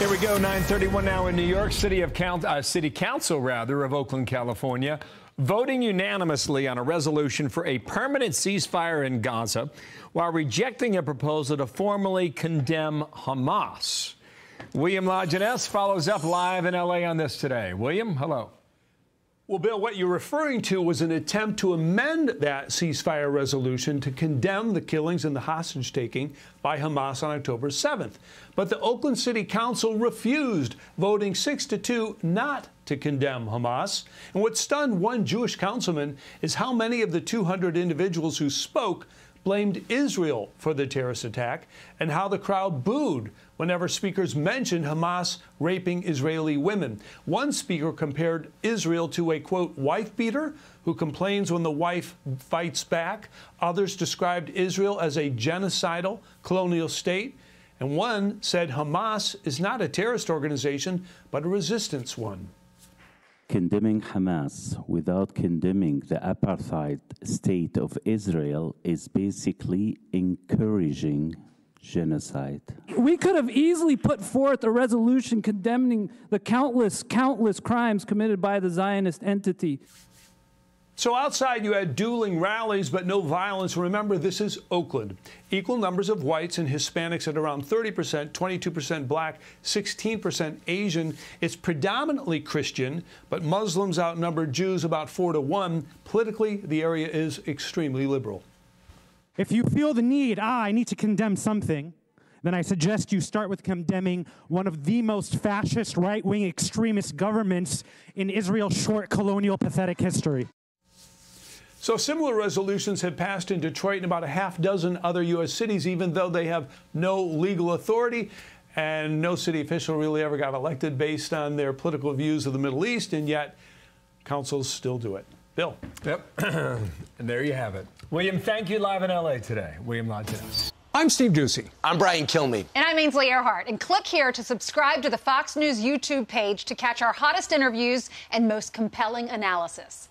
Here we go, 931 now in New York. City of Count, uh, City Council, rather, of Oakland, California, voting unanimously on a resolution for a permanent ceasefire in Gaza while rejecting a proposal to formally condemn Hamas. William La Jeunesse follows up live in L.A. on this today. William, hello. Well, Bill, what you're referring to was an attempt to amend that ceasefire resolution to condemn the killings and the hostage taking by Hamas on October 7th. But the Oakland City Council refused, voting 6 to 2 not to condemn Hamas. And what stunned one Jewish councilman is how many of the 200 individuals who spoke blamed Israel for the terrorist attack and how the crowd booed whenever speakers mentioned Hamas raping Israeli women. One speaker compared Israel to a quote wife beater who complains when the wife fights back. Others described Israel as a genocidal colonial state. And one said Hamas is not a terrorist organization, but a resistance one condemning Hamas without condemning the apartheid state of Israel is basically encouraging genocide. We could have easily put forth a resolution condemning the countless, countless crimes committed by the Zionist entity. So outside you had dueling rallies, but no violence. Remember, this is Oakland. Equal numbers of whites and Hispanics at around 30%, 22% black, 16% Asian. It's predominantly Christian, but Muslims outnumber Jews about 4 to 1. Politically, the area is extremely liberal. If you feel the need, ah, I need to condemn something, then I suggest you start with condemning one of the most fascist, right wing extremist governments in Israel's short colonial pathetic history. So similar resolutions have passed in Detroit and about a half dozen other U.S. cities, even though they have no legal authority. And no city official really ever got elected based on their political views of the Middle East, and yet councils still do it. Bill. Yep. and there you have it. William, thank you live in L.A. today. William La Jeunesse. I'm Steve Doocy. I'm Brian Kilmeade. And I'm Ainsley Earhardt. And click here to subscribe to the Fox News YouTube page to catch our hottest interviews and most compelling analysis.